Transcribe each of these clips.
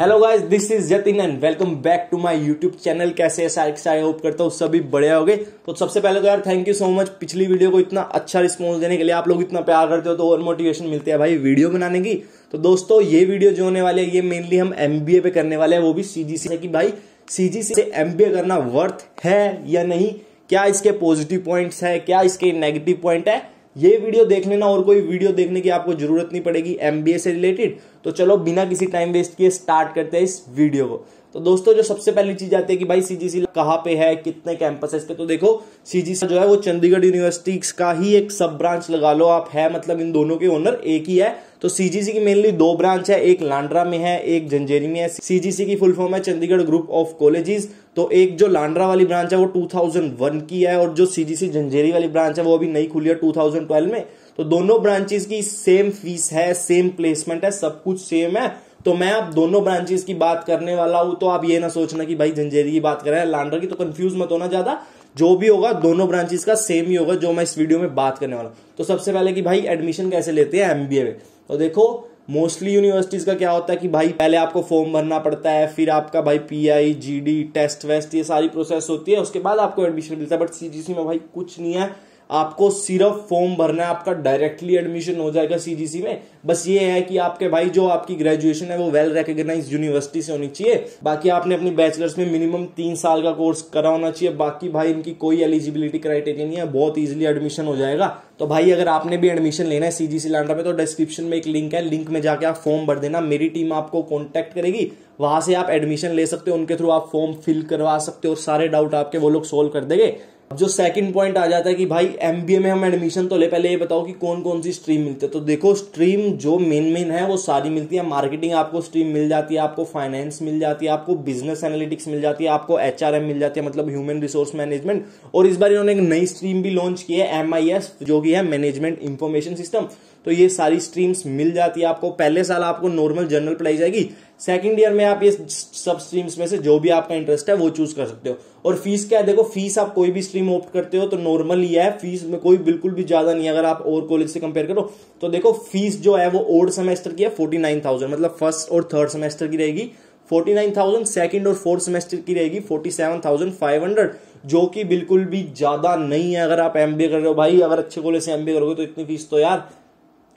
Hello guys this is Jatin and welcome back to my YouTube channel कैसे है hope करता हूँ सभी बढ़िया हो गए तो सबसे पहले तो यार थैंक यू सो मच पिछली वीडियो को इतना अच्छा रिस्पॉन्स देने के लिए आप लोग इतना प्यार करते हो तो और मोटिवेशन मिलती है भाई वीडियो बनाने की। तो दोस्तों, ये वीडियो जो होने वाली है, ये मेनली हम एमबीए पे करने वाले हैं, वो भी से कि भाई सीजीसी से एमबीए करना वर्थ है या नहीं? क्या इसके पॉजिटिव पॉइंट्स है? क्या इसके नेगेटिव पॉइंट है? ये वीडियो देख लेना और कोई वीडियो देखने की आपको ज़रूरत नहीं पड़ेगी एमबीए से रिलेटेड तो चलो, बिना किसी टाइम वेस्ट किए स्टार्ट करते हैं इस वीडियो को। तो दोस्तों, जो सबसे पहली चीज़ आती है कि भाई सीजीसी कहाँ पे है, कितने कैंपस है इसके तो देखो सीजीसी जो है वो चंडीगढ़ यूनिवर्सिटी का ही एक सब ब्रांच लगा लो। आप है मतलब इन दोनों के ओनर एक ही है। तो सीजीसी की मेनली दो ब्रांच है, एक लांड्रा में है, एक जंजेरी में है। सीजीसी की फुल फॉर्म है चंडीगढ़ ग्रुप ऑफ़ कॉलेजेस तो एक जो लांड्रा वाली ब्रांच है, वो 2001 की है और जो सीजीसी जंजेरी वाली ब्रांच है, वो अभी नई खुली है 2012 में। तो दोनों ब्रांचेस की सेम फ़ीस है सेम प्लेसमेंट है, सब कुछ सेम है। तो मैं अब दोनों ब्रांचेस की बात करने वाला हूँ तो आप ये ना सोचना कि भाई जंजेरी की बात कर रहे हैं लांडर की तो कंफ्यूज मत होना ज़्यादा। जो भी होगा, दोनों ब्रांचेस का सेम ही होगा जो मैं इस वीडियो में बात करने वाला तो सबसे पहले कि भाई एडमिशन कैसे लेते हैं एमबीए में? तो देखो मोस्टली यूनिवर्सिटीज का क्या होता है कि भाई पहले आपको फॉर्म भरना पड़ता है, फिर आपका भाई पीआई जीडी टेस्ट वेस्ट ये सारी प्रोसेस होती है, उसके बाद आपको एडमिशन मिलता है। बट सीजीसी में भाई कुछ नहीं है। आपको सिर्फ़ फॉर्म भरना है, आपका डायरेक्टली एडमिशन हो जाएगा सीजीसी में। बस ये है कि आपके भाई जो आपकी ग्रेजुएशन है, वो वेल रिकग्नाइज यूनिवर्सिटी से होनी चाहिए। बाकी आपने अपनी बैचलर्स में मिनिमम तीन साल का कोर्स करा होना चाहिए। बाकी भाई, इनकी कोई एलिजिबिलिटी क्राइटेरिया नहीं है, बहुत ईजिली एडमिशन हो जाएगा। तो भाई, अगर आपने भी एडमिशन लेना है सीजीसी लैंड्रा में तो डिस्क्रिप्शन में एक लिंक है। लिंक में जाके आप फॉर्म भर देना। मेरी टीम आपको कॉन्टेक्ट करेगी। वहाँ से आप एडमिशन ले सकते हो। उनके थ्रू आप फॉर्म फिल करवा सकते हो और सारे डाउट आपके वो लोग सोल्व कर देंगे। जो सेकंड पॉइंट आ जाता है कि भाई एमबीए में हम एडमिशन तो ले, पहले ये बताओ कि कौन कौन सी स्ट्रीम मिलती है। तो देखो स्ट्रीम जो मेन मेन है, वो सारी मिलती है। मार्केटिंग आपको स्ट्रीम मिल जाती है, आपको फाइनेंस मिल जाती है, आपको बिज़नेस एनालिटिक्स मिल जाती है, आपको एचआरएम मिल जाती है मतलब ह्यूमन रिसोर्स मैनेजमेंट और इस बार इन्होंने एक नई स्ट्रीम भी लॉन्च की है एमआईएस जो कि है मैनेजमेंट इंफॉर्मेशन सिस्टम तो ये सारी स्ट्रीम्स मिल जाती है आपको। पहले साल आपको नॉर्मल जनरल पढ़ाई जाएगी सेकंड ईयर में आप ये सब स्ट्रीम्स में से जो भी आपका इंटरेस्ट है, वो चूज़ कर सकते हो। और फ़ीस क्या है? देखो फ़ीस आप कोई भी स्ट्रीम ऑप्ट करते हो तो नॉर्मल ही है फ़ीस में कोई बिल्कुल भी ज़्यादा नहीं है। अगर आप और कॉलेज से कंपेयर करो तो देखो फ़ीस जो है, वो ओल्ड सेमेस्टर की है फोर्टी नाइन थाउज़ेंड मतलब फ़र्स्ट और थर्ड सेमेस्टर की रहेगी फोर्टी नाइन थाउज़ेंड सेकेंड और फोर्थ सेमेस्टर की रहेगी forty seven thousand five hundred जो कि बिल्कुल भी ज़्यादा नहीं है। अगर आप एमबीए कर रहे हो, भाई, अगर अच्छे कॉलेज से एमबीए करोगे तो इतनी फ़ीस तो यार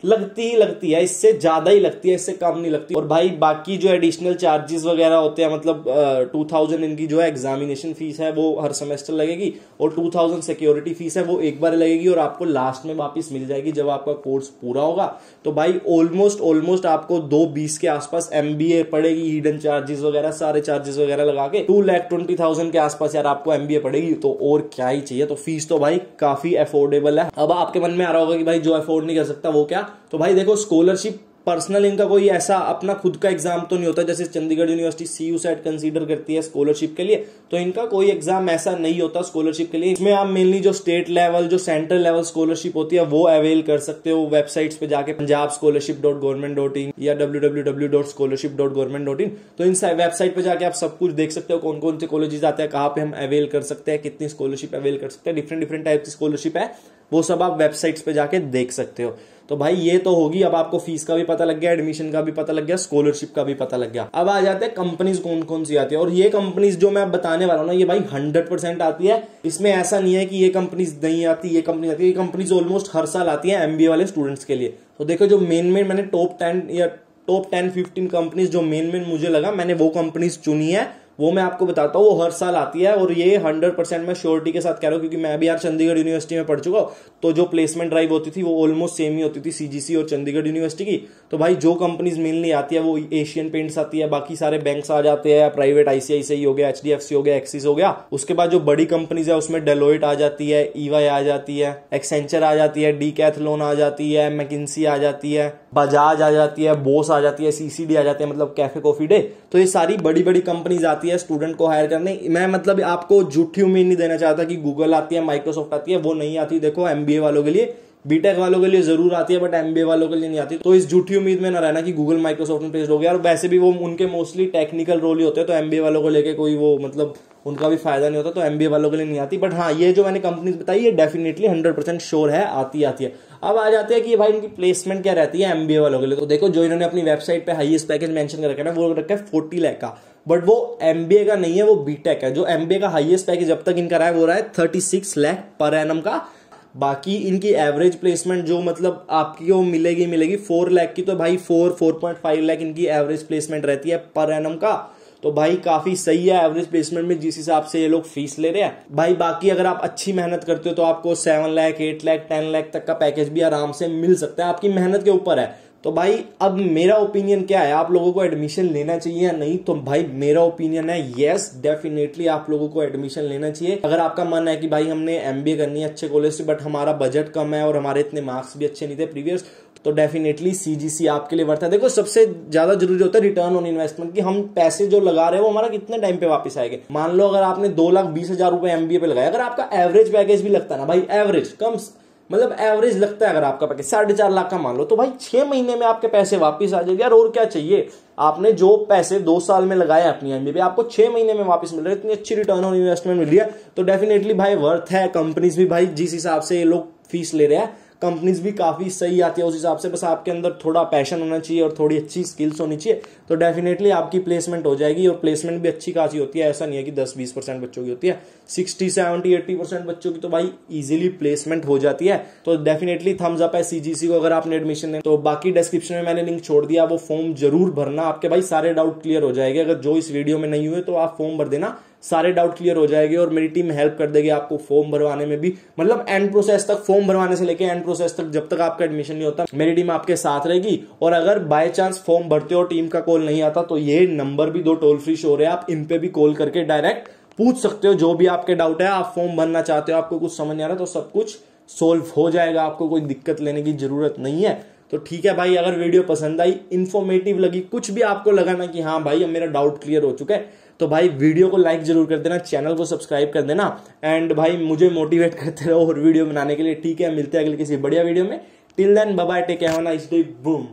लगती ही लगती है, इससे ज़्यादा ही लगती है, इससे कम नहीं लगती। और भाई, बाकी जो एडिशनल चार्जेस वगैरह होते हैं मतलब टू थाउज़ेंड इनकी जो है एग्जामिनेशन फ़ीस है, वो हर सेमेस्टर लगेगी और टू थाउज़ेंड सिक्योरिटी फ़ीस है, वो एक बार लगेगी और आपको लास्ट में वापस मिल जाएगी जब आपका कोर्स पूरा होगा। तो भाई ऑलमोस्ट ऑलमोस्ट आपको दो बीस के आसपास एम बी ए पड़ेगी हिडन चार्जेस वगैरह, सारे चार्जेस वगैरह लगा के। टू लैख ट्वेंटी थाउज़ेंड के आसपास यार आपको एम बी ए पड़ेगी तो और क्या ही चाहिए। तो फ़ीस तो भाई काफ़ी अफोर्डेबल है। अब आपके मन में आ रहा होगा कि भाई, जो अफोर्ड नहीं कर सकता, वो क्या? तो भाई देखो स्कॉलरशिप पर्सनल इनका कोई ऐसा अपना खुद का एग्ज़ाम तो नहीं होता, जैसे Chandigarh university C U set consider करती है स्कॉलरशिप के लिए तो इनका कोई एग्ज़ाम ऐसा नहीं होता स्कॉलरशिप के लिए। इसमें आप मेनली जो स्टेट लेवल जो सेंट्रल लेवल स्कॉलरशिप होती है, वो अवेल कर सकते हो वेबसाइट्स पे जाके Punjab scholarship dot government dot in या W W W dot scholarship dot government dot in तो इन वेबसाइट पे जाके आप सब कुछ देख सकते हो कौन कौन से कॉलेजेस आते हैं, कहाँ पे हम अवेल कर सकते हैं, कितनी स्कॉलरशिप अवेल कर सकते हैं डिफरेंट डिफरेंट टाइप की स्कॉलरशिप है। वो सब आप वेबसाइट्स पे जाके देख सकते हो। तो भाई, ये तो होगी, अब आपको फ़ीस का भी पता लग गया एडमिशन का भी पता लग गया स्कॉलरशिप का भी पता लग गया। अब आ जाते हैं कंपनीज़ कौन कौन सी आती है। और ये कंपनीज़ जो मैं बताने वाला हूँ ना, ये भाई हंड्रेड परसेंट आती है। इसमें ऐसा नहीं है कि ये कंपनीज़ नहीं आती, ये कंपनी आती है। ये कंपनीज़ ऑलमोस्ट हर साल आती है एमबीए वाले स्टूडेंट्स के लिए। तो देखो, जो मेन मेन मैंने टॉप टेन या टॉप टेन फिफ्टीन कंपनीज़ जो मेन मेन मुझे लगा, मैंने वो कंपनीज़ चुनी है। वो मैं आपको बताता हूँ, वो हर साल आती है और ये हंड्रेड परसेंट मैं श्योरिटी के साथ कह रहा हूँ, क्योंकि मैं भी यार चंडीगढ़ यूनिवर्सिटी में पढ़ चुका हूँ। तो जो प्लेसमेंट ड्राइव होती थी, वो ऑलमोस्ट सेम ही होती थी सीजीसी और चंडीगढ़ यूनिवर्सिटी की। तो भाई, जो कंपनीज़ मेनली आती है, वो एशियन पेंट्स आती है, बाकी सारे बैंक्स आ जाते हैं प्राइवेट आईसीआईसी हो गया एचडीएफसी हो गया एक्सिस हो गया। उसके बाद जो बड़ी कंपनीज़ है, उसमें डेलोइट आ जाती है ईवाई आ जाती है एक्सेंचर आ जाती है डी कैथलोन आ जाती है मैकिन्सी आ जाती है बजाज आ जाती है बोस आ जाती है सीसीडी आ जाती है मतलब कैफ़े कॉफ़ी डे तो ये सारी बड़ी बड़ी कंपनीज़ आती है स्टूडेंट को हायर करने। मैं मतलब आपको झूठी उम्मीद नहीं देना चाहता कि गूगल आती है माइक्रोसॉफ्ट आती है, वो नहीं आती। देखो एमबीए वालों के लिए बीटेक वालों के लिए ज़रूर आती है बट एमबीए वालों के लिए नहीं आती। तो इस झूठी उम्मीद में ना रहना कि गूगल माइक्रोसॉफ्ट में प्लेस हो गया। और वैसे भी वो उनके मोस्टली टेक्निकल रोल ही होते हैं तो एमबीए वालों को लेके कोई वो मतलब उनका भी फ़ायदा नहीं होता तो एमबीए वालों के लिए नहीं आती। बट हाँ ये जो मैंने कंपनी बताई, ये डेफिनेटली हंड्रेड परसेंट श्योर है, आती आती है। अब आ जाते हैं कि भाई इनकी प्लेसमेंट क्या रहती है एमबीए वालों के लिए। तो देखो, जो इन्होंने अपनी वेबसाइट पे हाईएस्ट पैकेज मेंशन कर रखा है ना, वो रखा है फोर्टी लैख का। बट वो एमबीए का नहीं है, वो बीटेक है। जो एमबीए का हाईएस्ट पैकेज अब तक इनका रहा है, वो रहा है thirty six lakh per annum का। बाकी इनकी एवरेज प्लेसमेंट जो मतलब आपकी वो मिलेगी मिलेगी। फोर लैख की तो भाई four four point five lakh इनकी एवरेज प्लेसमेंट रहती है पर एनम का। तो भाई काफ़ी सही है एवरेज प्लेसमेंट में, जिस हिसाब से ये लोग फ़ीस ले रहे हैं। भाई बाकी अगर आप अच्छी मेहनत करते हो तो आपको seven lakh eight lakh ten lakh तक का पैकेज भी आराम से मिल सकता है। आपकी मेहनत के ऊपर है। तो भाई, अब मेरा ओपिनियन क्या है? आप लोगों को एडमिशन लेना चाहिए या नहीं? तो भाई, मेरा ओपिनियन है यस डेफिनेटली आप लोगों को एडमिशन लेना चाहिए। अगर आपका मन है कि भाई, हमने एमबीए करनी है, अच्छे कॉलेज से बट हमारा बजट कम है और हमारे इतने मार्क्स भी अच्छे नहीं थे प्रीवियस तो डेफिनेटली सीजीसी आपके लिए वर्थ है। देखो, सबसे ज़्यादा ज़रूरी होता है रिटर्न ऑन इन्वेस्टमेंट कि हम पैसे जो लगा रहे हैं, वो हमारा कितने टाइम पे वापस आएँगे? मान लो अगर आपने दो लाख बीस हज़ार रुपए एमबीए पे लगाया, अगर आपका एवरेज पैकेज भी लगता ना, भाई एवरेज कम मतलब एवरेज लगता है अगर आपका पैकेज साढ़े चार लाख का मान लो तो भाई छह महीने में आपके पैसे वापस आ जाएँगे। यार और क्या चाहिए? आपने जो पैसे दो साल में लगाए अपनी एमबी आपको छह महीने में वापस मिल रहा है। इतनी अच्छी रिटर्न ऑन इन्वेस्टमेंट मिल रही है। तो डेफिनेटली भाई वर्थ है। कंपनीज़ भी भाई जिस हिसाब से ये लोग फ़ीस ले रहे हैं कंपनीज़ भी काफ़ी सही आती है उस हिसाब से, बस आपके अंदर थोड़ा पैशन होना चाहिए और थोड़ी अच्छी स्किल्स होनी चाहिए तो डेफिनेटली आपकी प्लेसमेंट हो जाएगी और प्लेसमेंट भी अच्छी खासी होती है। ऐसा नहीं है कि दस बीस परसेंट बच्चों की होती है। सिक्सटी सेवेंटी एट्टी परसेंट बच्चों की तो भाई इजिली प्लेसमेंट हो जाती है। तो डेफिनेटली थम्स अप है सीजीसी को अगर आपने एडमिशन लें तो बाकी डिस्क्रिप्शन में मैंने लिंक छोड़ दिया, वो फॉर्म ज़रूर भरना। आपके भाई सारे डाउट क्लियर हो जाएँगे। अगर जो इस वीडियो में नहीं हुए तो आप फॉर्म भर देना। सारे डाउट क्लियर हो जाएँगे और मेरी टीम हेल्प कर देगी आपको फॉर्म भरवाने में भी। मतलब एंड प्रोसेस तक फॉर्म भरवाने से लेके एंड प्रोसेस तक जब तक आपका एडमिशन नहीं होता, मेरी टीम आपके साथ रहेगी। और अगर बाय चांस फॉर्म भरते हो टीम का कॉल नहीं आता तो ये नंबर भी दो टोल फ्री शो रहे। आप इन पे भी कॉल करके डायरेक्ट पूछ सकते हो, जो भी आपके डाउट है, आप फॉर्म भरना चाहते हो, आपको कुछ समझ नहीं आ रहा तो सब कुछ सोल्व हो जाएगा। आपको कोई दिक्कत लेने की ज़रूरत नहीं है। तो ठीक है भाई, अगर वीडियो पसंद आई इन्फॉर्मेटिव लगी, कुछ भी आपको लगा ना कि हाँ भाई, अब मेरा डाउट क्लियर हो चुका है तो भाई वीडियो को लाइक ज़रूर कर देना चैनल को सब्सक्राइब कर देना एंड भाई मुझे मोटिवेट करते रहो और वीडियो बनाने के लिए, ठीक है, मिलते हैं अगले किसी बढ़िया वीडियो में। टिल देन बाय टेक है डे बूम